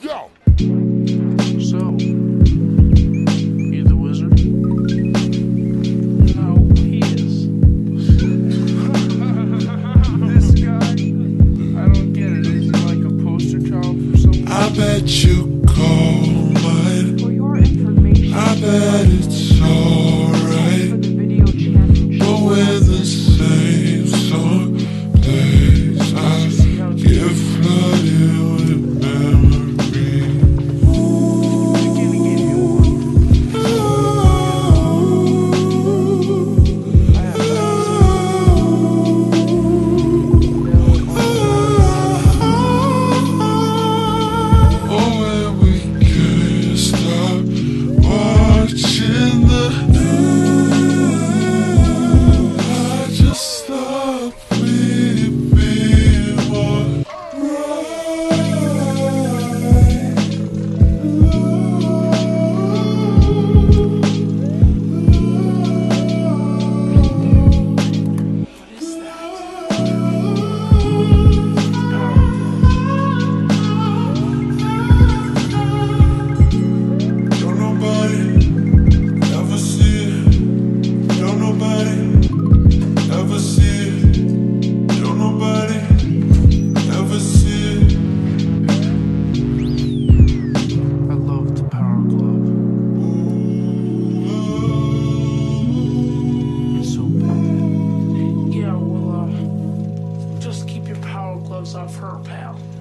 Go! So, you the wizard? No, he is. this guy, I don't get it. Is he like a poster child for someone? I bet you call. close off her pal.